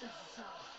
This.